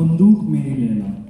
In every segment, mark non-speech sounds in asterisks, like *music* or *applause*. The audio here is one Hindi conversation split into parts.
बंदूक मेरे लैला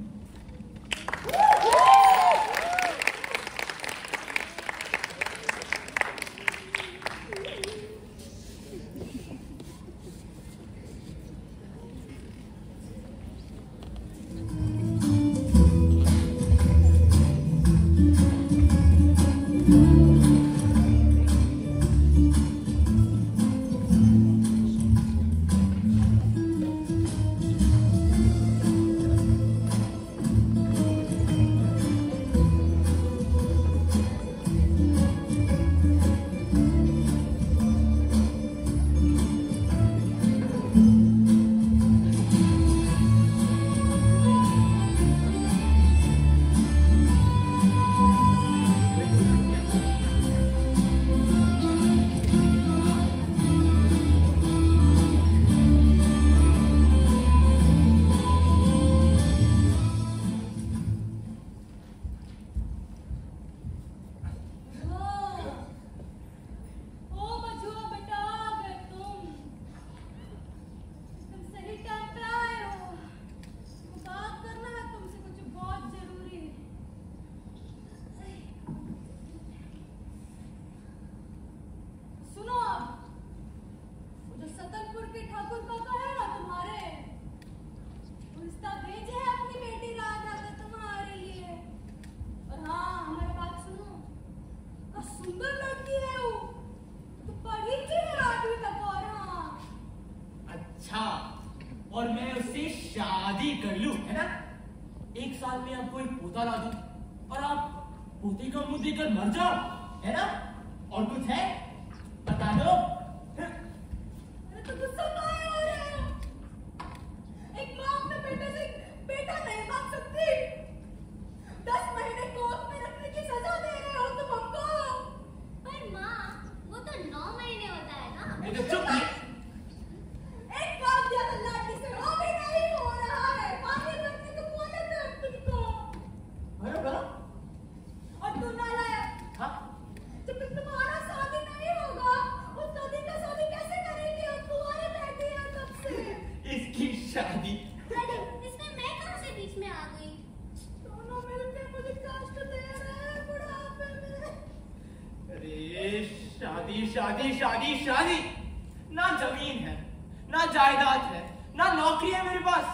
कर लू, है ना? एक साल में आपको एक पोता ला दू, और आप पोते का मुँह देकर मर जाओ, है ना? और कुछ है? बता दो। शादी शादी शादी शादी। ना ज़मीन है ना जायदाद है ना नौकरी है मेरे पास।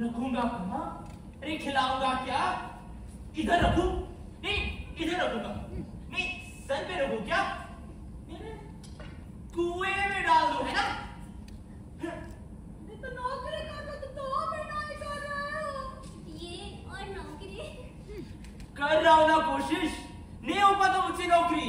रखूँगा कहा? अरे खिलाऊँगा क्या? इधर रखू? नहीं इधर रखूँगा। नहीं सर पे रखू क्या? कुएँ में डाल दो है ना? तो नौकरी तो, तो और नौकरी। कर रहा हूँ ना कोशिश। नहीं हो पाता मुझसे नौकरी।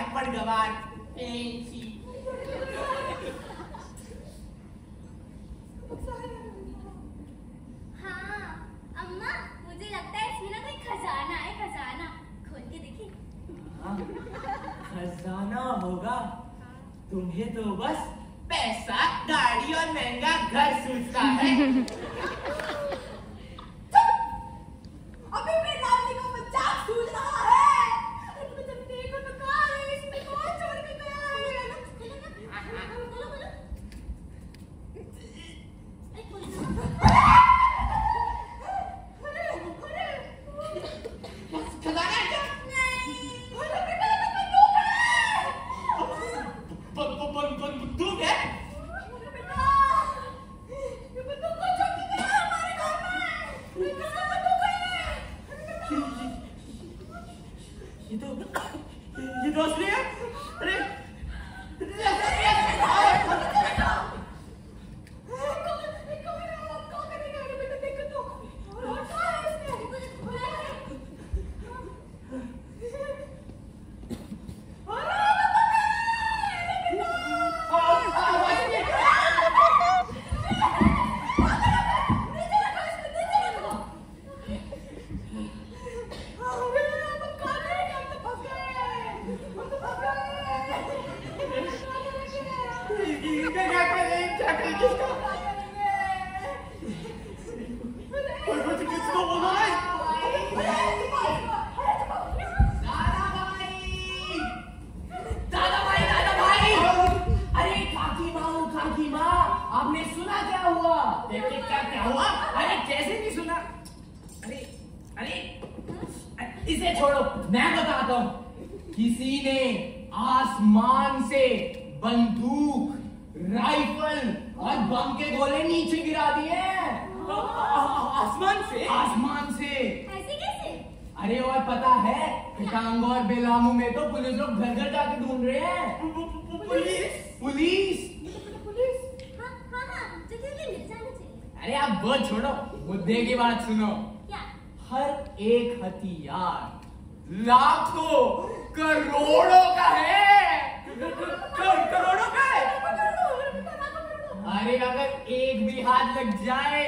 है हाँ अम्मा मुझे लगता है इसमें ना कोई खजाना है खजाना। खोल के देखिए। हाँ, खजाना होगा। तुम्हें तो बस पैसा गाड़ी और महँगा घर सूझता है। क्या हुआ अरे कैसे नहीं सुना। अरे अरे इसे छोड़ो मैं बताता हूँ। किसी ने आसमान से बंदूक राइफल और बम के गोले नीचे गिरा दिए। आसमान से? आसमान से। ऐसे कैसे? अरे और पता है टांग और बेलामू में तो पुलिस लोग घर घर जाके ढूंढ रहे हैं। पुलिस पुलिस हाँ हाँ हाँ जल्दी जल्दी मिल जाना चाहिए अरे आप बहुत छोड़ो मुद्दे की बात सुनो। हर एक हथियार लाखों करोड़ों का है। करोड़ों का है। अरे अगर एक भी हाथ लग जाए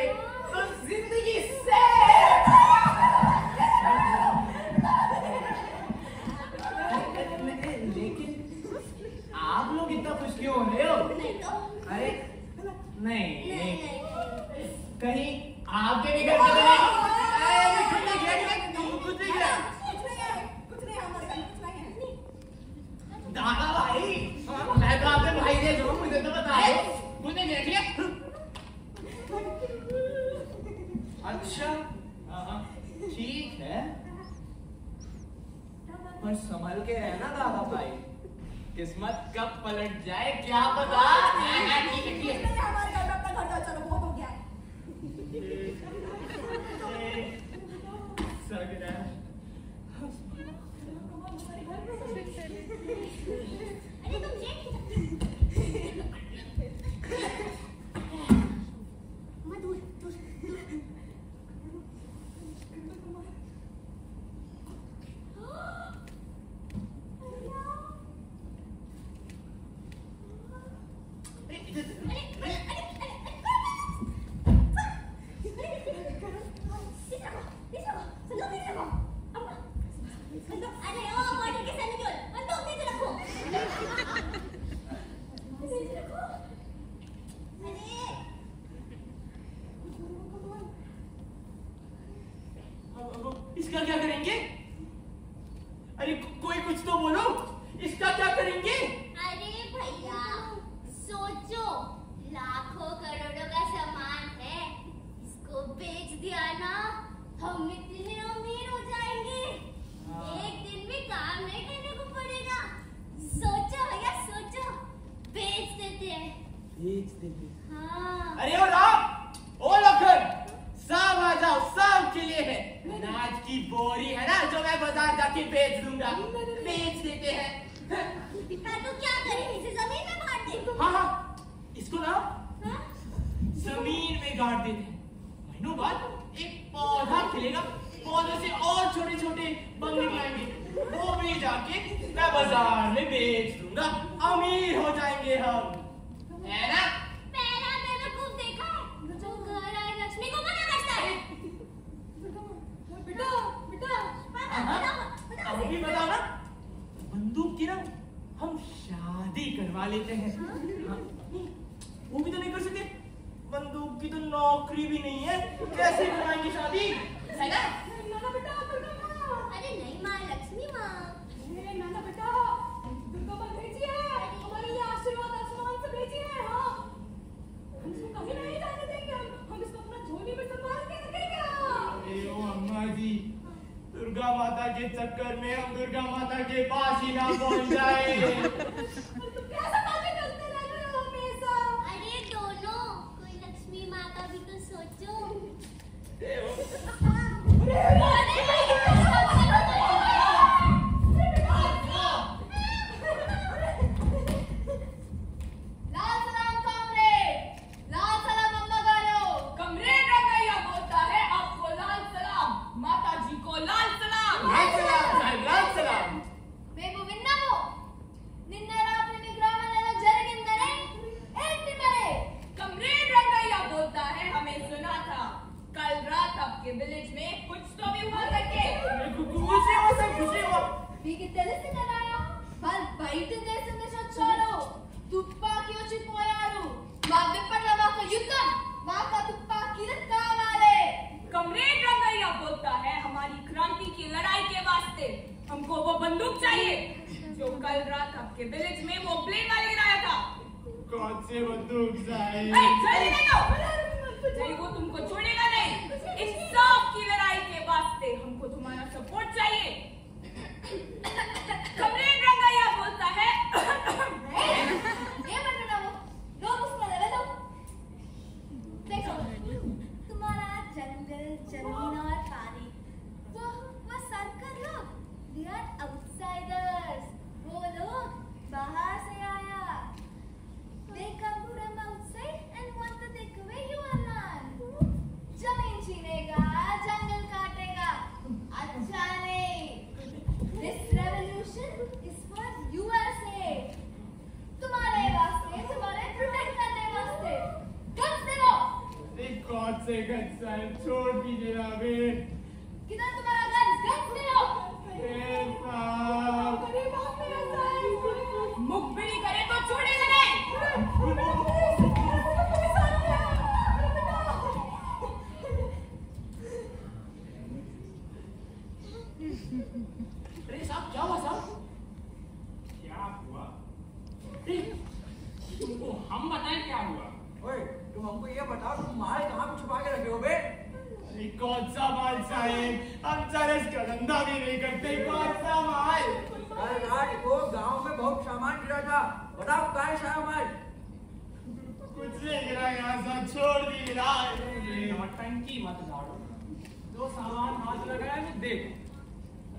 बेच दिया ना हम इतने अमीर हो जाएँगे। हाँ। एक दिन भी काम नहीं करने को पड़ेगा। सोचो भैया सोचो। बेच देते हैं। बेच देंगे हाँ। अरे ओ राम ओ लखन सब आ जाओ सब के लिए है। अनाज की बोरी है ना जो मैं बाज़ार जाके बेच दूँगा। बेच देते हैं। हाँ तो क्या करें? इसे ज़मीन में बांट दे। हाँ हाँ। इसको ना हाँ? ज़मीन में गाड़ देते हैं। बाद एक पौधा खिलेगा। पौधे से और छोटे छोटे बंग निकलेंगे वो भी जाके मैं बाज़ार में बेच दूँगा। अमीर हो जाएँगे हम। है ना? पहला बेवकूफ़ देखा है। जो घर आए लक्ष्मी को मना करता है। बेटा बेटा हाँ, हाँ, अब भी बताओ ना। बंदूक की ना हम शादी करवा लेते हैं। हाँ, वो भी तो नहीं कर सकते। बंदूक की तो नौकरी भी नहीं है। कैसे करवाएँगे शादी? है ना? नाना बेटा दुर्गा माँ अरे नहीं माँ लक्ष्मी माँ। अरे नाना बेटा दुर्गा माँ भेजी है। हमारे लिए आशीर्वाद आसमान से भेजी है हाँ। हम इसको कभी नहीं जाने देंगे। हम हम इसको अपना झोली में संभाल के रखेंगे। अरे ओ अम्मा जी दुर्गा माता के चक्कर में हम दुर्गा माता के पास ही ना पहुँच जाए तुम कैसे बातें करते रह रहे हो हमेशा अरे दोनों कोई लक्ष्मी माँ का भी तो सोचो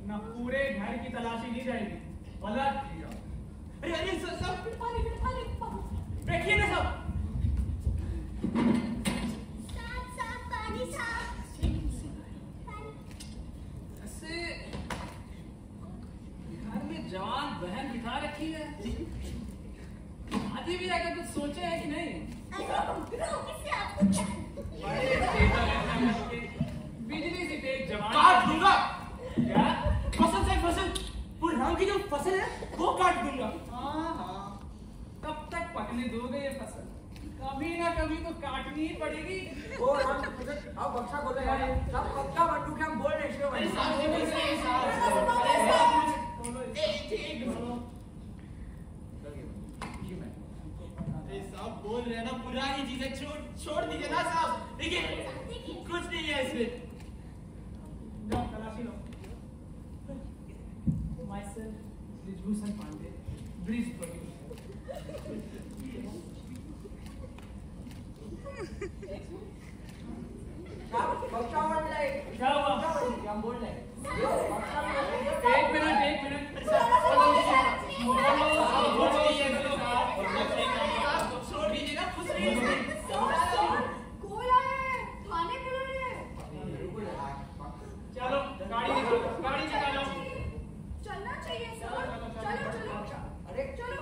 ना पूरे घर की तलाशी ली जाएगी। पलट लिया अरे अरे सब सब देखिए ना सब। साफ़ साफ़ पानी पानी ऐसे घर में जवान बहन बिठा रखी है। शादी भी अगर कुछ सोचे है कि नहीं? बिजली से तेज जवान। काट दूँगा क्या फ़सल से फ़सल राम की जो फ़सल है वो काट दूँगा। हाँ हाँ। कब तक पकने दोगे ये फ़सल। कभी ना कभी तो काटनी ही पड़ेगी। ओ राम अब बक्सा खोले यार सब पक्का बंदूक है, हम बोल रहे हैं अरे साहब बारे देखो में। साहब अरे साहब एक एक बोलो। साहब बोल रहे हैं ना पुरानी चीज़ें छोड़ छोड़ दीजिए ना साहब देखिए कुछ नहीं है इसमें। जाओ तलाशी लो। Myself बक्सा बोल रहे हैं। क्या हुआ? बक्सा बोल रहे हैं। एक मिनट एक मिनट अरे साहब साहब कुछ नहीं है इसमें साहब साहब छोड़ दीजिए ना कुछ नहीं है इसमें चलो गाड़ी निकालो गाड़ी निकालो चलना चाहिए सर चलो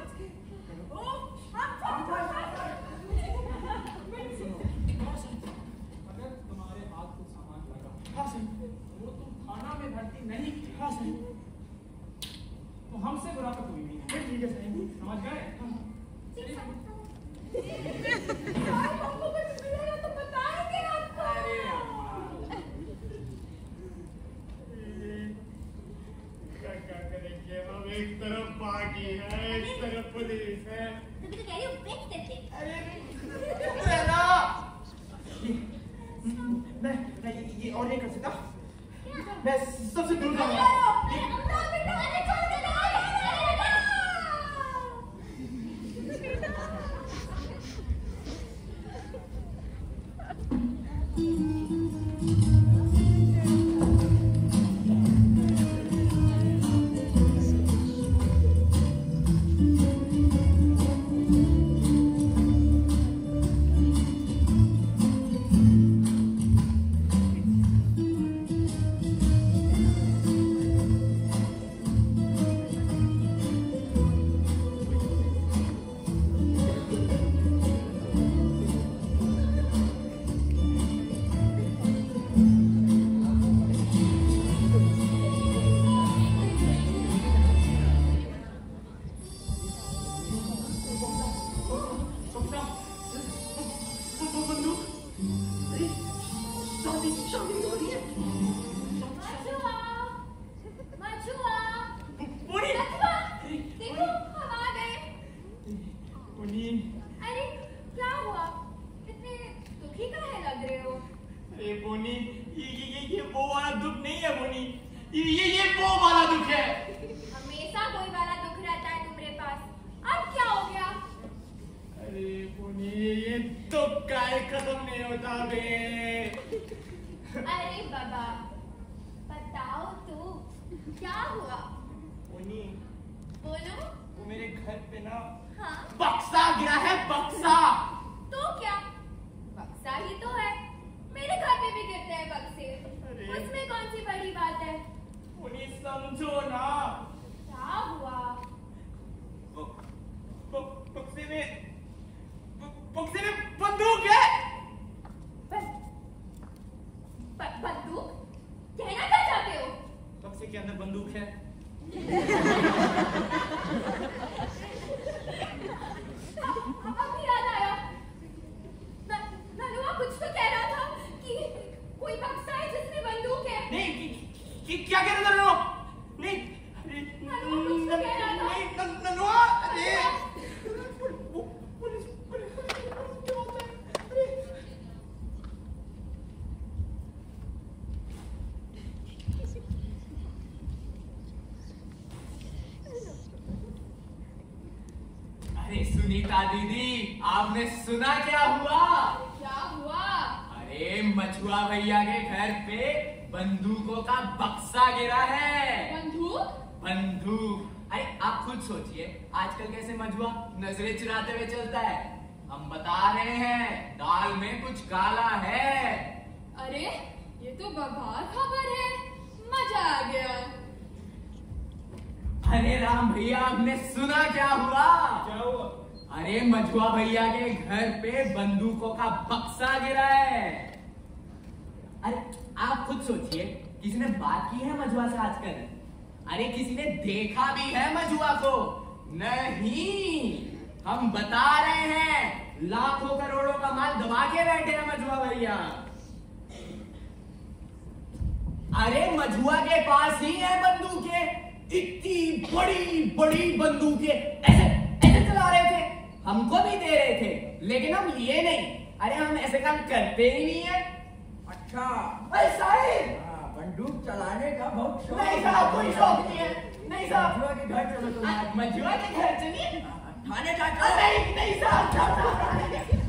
पुलिस है तभी तो कह रही हूँ बेच देते अरे चुप रहना ये मैं मैं ये- ये घर पे ना। हाँ। बक्सा गिरा है बक्सा। तो क्या? बक्सा ही तो है। मेरे घर पे भी गिरते हैं बक्से। उसमें कौन सी बड़ी बात है? उन्हें समझो ना क्या हुआ ब- ब- बक्से में ब- बक्से में बंदूक है बस ब- बंदूक कहना क्या चाहते हो बक्से के अंदर बंदूक है अभी याद आया न- ननुआ कुछ तो कह रहा था कि कोई बक्सा है जिसमें बंदूक है नहीं कि- कि- क्या कह रहे थे नहीं अरे ननुआ कुछ तो कह रहा था नहीं न- ननुआ अरे पु- पुलिस पुलिस पुलिस क्या होता है अरे अरे दीदी आपने सुना क्या हुआ? क्या हुआ? अरे मछुआ भैया के घर पे बंदूकों का बक्सा गिरा है। बंदूक? बंदूक। अरे आप खुद सोचिए आजकल कैसे मजुआ नज़रें चुराते हुए चलता है? हम बता रहे हैं दाल में कुछ काला है। अरे ये तो बवाल खबर है। मज़ा आ गया। अरे राम भैया आपने सुना क्या हुआ? अरे मजुआ भैया के घर पे बंदूकों का बक्सा गिरा है। अरे, आप खुद सोचिए, किसी ने बात की है मजुआ से आजकल? अरे, किसी ने देखा भी है मजुआ को? नहीं। हम बता रहे हैं, लाखों करोड़ों का माल दबा के बैठे हैं मजुआ भैया। अरे, मजुआ के पास ही है बंदूकें, इतनी बड़ी बड़ी बंदूकें ऐसे ऐसे चला रहे थे हमको भी दे रहे थे लेकिन हम लिए नहीं। अरे हम ऐसे काम करते ही नहीं है। अच्छा। अरे साहिब! हाँ, बंदूक चलाने का बहुत शौक नहीं साहब कोई शौक नहीं है। नहीं साहब। मछुआ के घर चलो तुम मजुआ के घर चलिए। थाने जाकर। नहीं नहीं साहब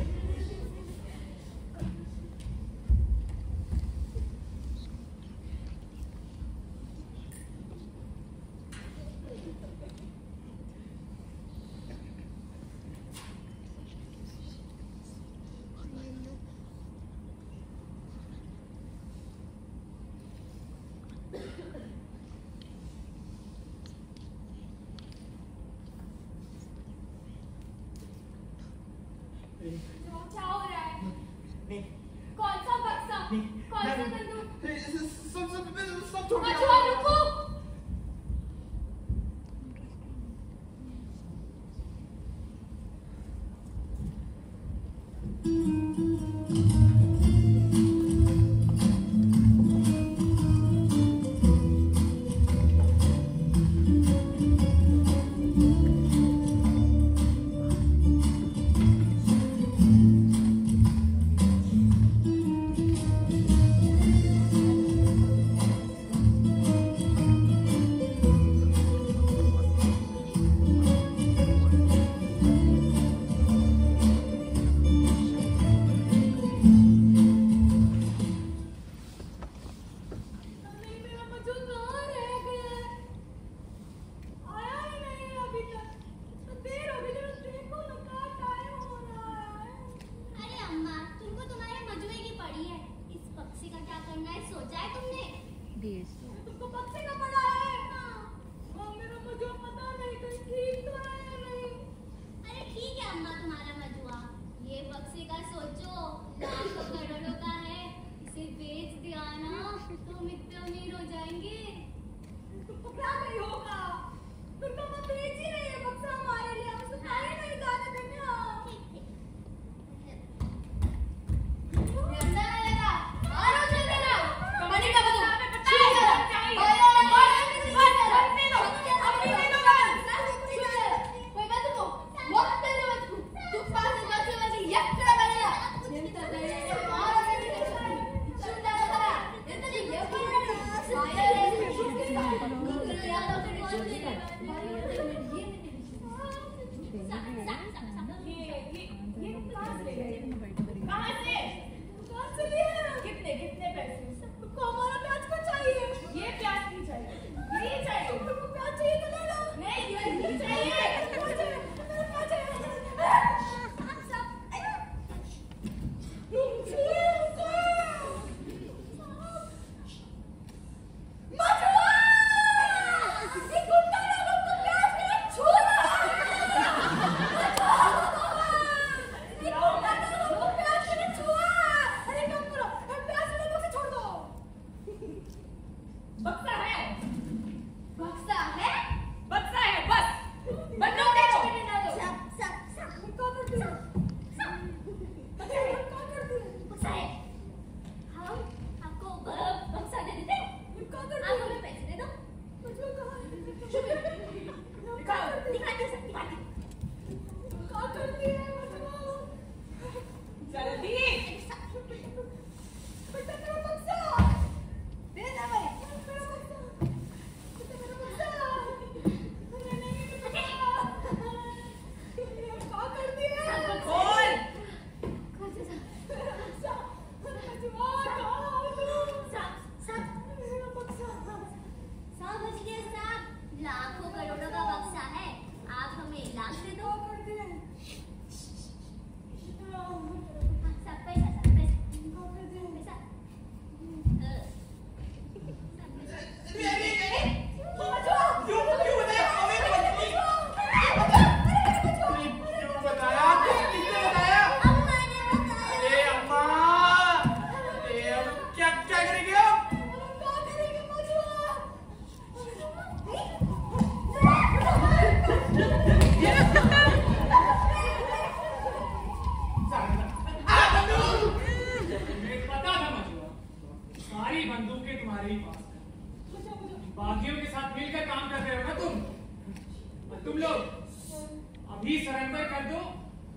अभी सरेंडर कर दो।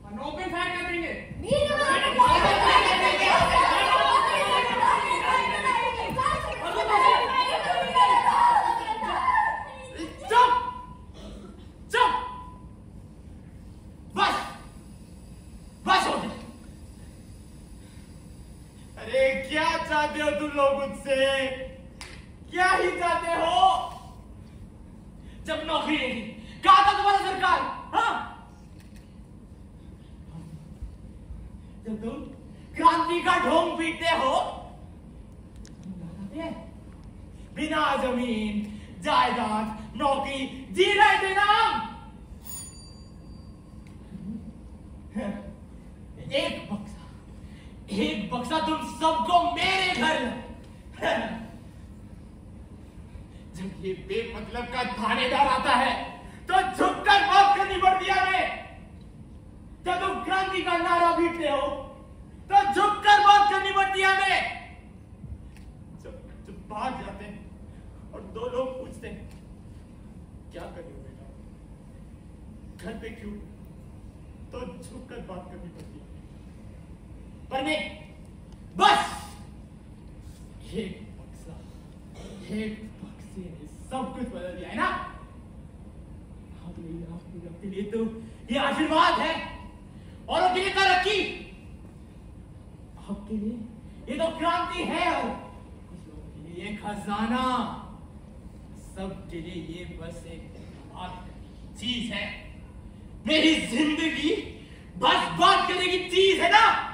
और ओपन फायर कर देंगे चुप चुप बस बस हो गया अरे क्या चाहते हो तुम लोग मुझसे क्या ही चाहते हो जब नौकरी नहीं थी कहा था तुम्हारा सरकार हाँ जब तुम क्रांति का ढोंग पीटते हो बिना ज़मीन जायदाद नौकरी जी रहे थे ना हम एक बक्सा एक बक्सा तुम सबको मेरे घर ला। *coughs* जब ये बेमतलब का थानेदार आता है तो झुककर बात करनी पड़ती है। जब तुम क्रांति का नारा पीटते हो तो झुककर बात करनी पड़ती है। हमें जब जब बाहर जाते हैं और दो लोग पूछते हैं, क्या कर रहे हो बेटा? घर पे क्यों? तो झुककर बात करनी पड़ती है। पर नहीं, बस! एक बक्सा एक बक्से ने सब कुछ बदल दिया है ना लिए तो ये आशीर्वाद है और के लिए आपके लिए? ये तो क्रांति है और कुछ लोगों के लिए खजाना। सबके लिए ये बस एक चीज़ है। मेरी ज़िंदगी बस बात करने की चीज़ है ना।